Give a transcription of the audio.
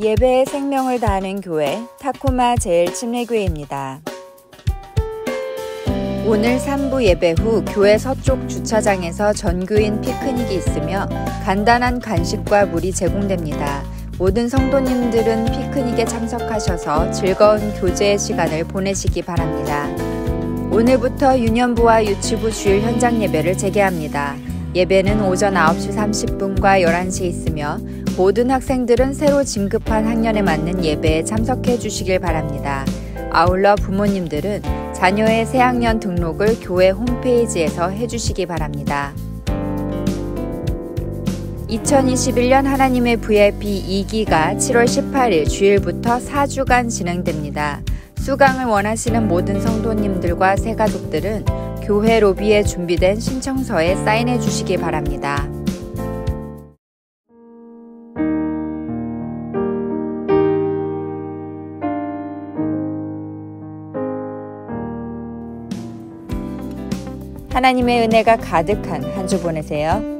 예배에 생명을 다하는 교회 타코마 제일 침례교회입니다. 오늘 3부 예배 후 교회 서쪽 주차장에서 전교인 피크닉이 있으며 간단한 간식과 물이 제공됩니다. 모든 성도님들은 피크닉에 참석하셔서 즐거운 교제의 시간을 보내시기 바랍니다. 오늘부터 유년부와 유치부 주일 현장 예배를 재개합니다. 예배는 오전 9시 30분과 11시에 있으며 모든 학생들은 새로 진급한 학년에 맞는 예배에 참석해 주시길 바랍니다. 아울러 부모님들은 자녀의 새학년 등록을 교회 홈페이지에서 해주시기 바랍니다. 2021년 하나님의 VIP 2기가 7월 18일 주일부터 4주간 진행됩니다. 수강을 원하시는 모든 성도님들과 새 가족들은 교회 로비에 준비된 신청서에 사인해 주시기 바랍니다. 하나님의 은혜가 가득한 한 주 보내세요.